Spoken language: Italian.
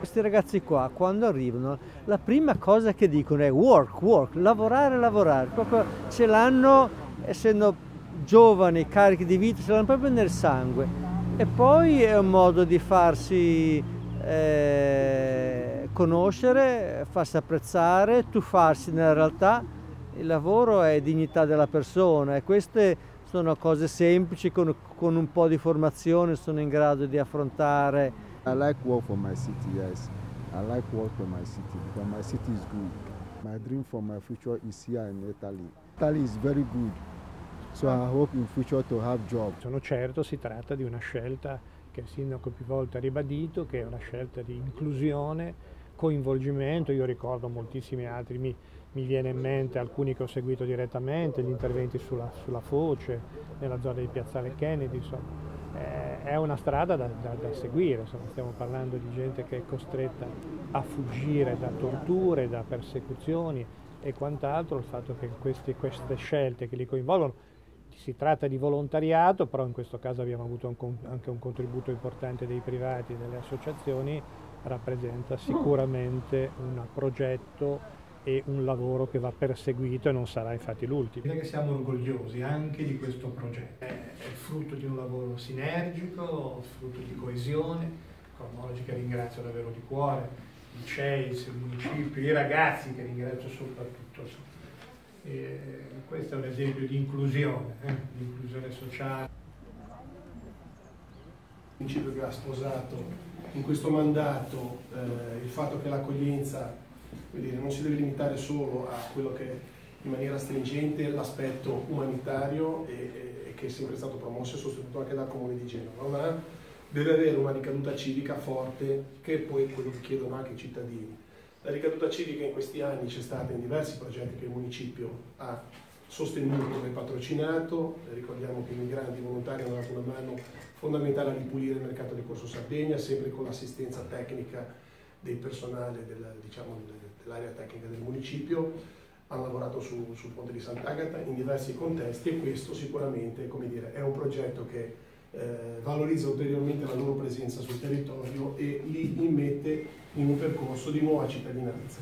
Questi ragazzi qua, quando arrivano, la prima cosa che dicono è work, work, lavorare, lavorare. Proprio ce l'hanno, essendo giovani, carichi di vita, ce l'hanno proprio nel sangue. E poi è un modo di farsi eh, conoscere, farsi apprezzare, tuffarsi nella realtà. Il lavoro è dignità della persona e queste sono cose semplici, con, con un po' di formazione sono in grado di affrontare. I like work for my city, yes. I like work for my city because my city is good. My dream for my future is here in Italy. Italy is very good, so I hope in future to have job. Sono certo si tratta di una scelta che il sindaco più volte ha ribadito, che è una scelta di inclusione, coinvolgimento, io ricordo moltissimi altri, mi, mi viene in mente alcuni che ho seguito direttamente, gli interventi sulla, sulla foce, nella zona di Piazzale Kennedy, insomma. Eh, è una strada da, da, da seguire, insomma, stiamo parlando di gente che è costretta a fuggire da torture, da persecuzioni e quant'altro, il fatto che questi, queste scelte che li coinvolgono si tratta di volontariato, però in questo caso abbiamo avuto un, anche un contributo importante dei privati, delle associazioni, rappresenta sicuramente un progetto e un lavoro che va perseguito e non sarà infatti l'ultimo. Direi che siamo orgogliosi anche di questo progetto. È, frutto di un lavoro sinergico, frutto di coesione, Cronologi che ringrazio davvero di cuore, il CEIS, il municipio, i ragazzi che ringrazio soprattutto. E questo è un esempio di inclusione, eh? di inclusione sociale. Il principio che ha sposato in questo mandato eh, il fatto che l'accoglienza non si deve limitare solo a quello che è in maniera stringente l'aspetto umanitario e, e, che è sempre stato promosso e sostenuto anche dal Comune di Genova, ma deve avere una ricaduta civica forte che è poi quello che chiedono anche i cittadini. La ricaduta civica in questi anni c'è stata in diversi progetti che il municipio ha sostenuto e patrocinato, ricordiamo che i migranti volontari hanno dato una mano fondamentale a ripulire il mercato di Corso Sardegna, sempre con l'assistenza tecnica del personale della, diciamo, dell'area tecnica del municipio, hanno lavorato su, sul ponte di Sant'Agata in diversi contesti e questo sicuramente dire, è un progetto che eh, valorizza ulteriormente la loro presenza sul territorio e li immette in un percorso di nuova cittadinanza.